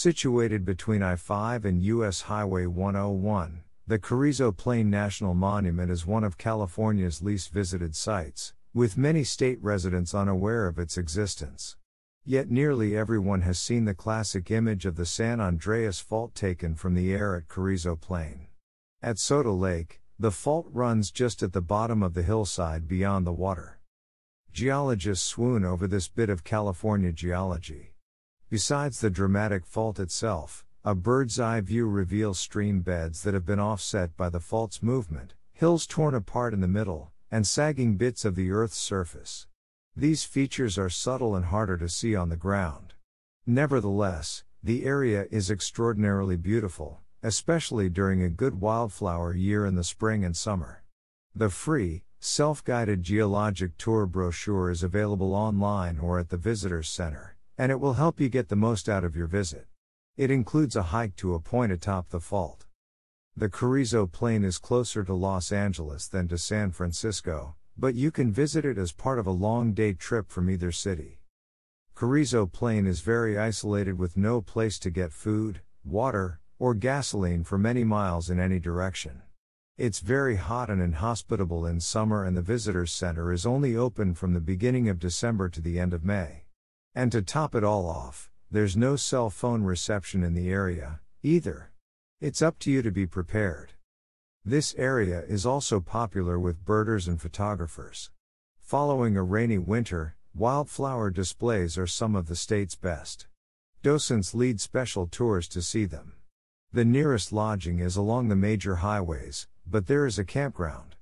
Situated between I 5 and US Highway 101, the Carrizo Plain National Monument is one of California's least visited sites, with many state residents unaware of its existence. Yet nearly everyone has seen the classic image of the San Andreas Fault taken from the air at Carrizo Plain. At Soda Lake, the fault runs just at the bottom of the hillside beyond the water. Geologists swoon over this bit of California geology. Besides the dramatic fault itself, a bird's eye view reveals stream beds that have been offset by the fault's movement, hills torn apart in the middle, and sagging bits of the Earth's surface. These features are subtle and harder to see on the ground. Nevertheless, the area is extraordinarily beautiful, especially during a good wildflower year in the spring and summer. The free, self guided geologic tour brochure is available online or at the Visitors Center, and it will help you get the most out of your visit. It includes a hike to a point atop the fault. The Carrizo Plain is closer to Los Angeles than to San Francisco, but you can visit it as part of a long day trip from either city. Carrizo Plain is very isolated with no place to get food, water, or gasoline for many miles in any direction. It's very hot and inhospitable in summer, and the Visitors Center is only open from the beginning of December to the end of May. And to top it all off, there's no cell phone reception in the area, either. It's up to you to be prepared. This area is also popular with birders and photographers. Following a rainy winter, wildflower displays are some of the state's best. Docents lead special tours to see them. The nearest lodging is along the major highways, but there is a campground.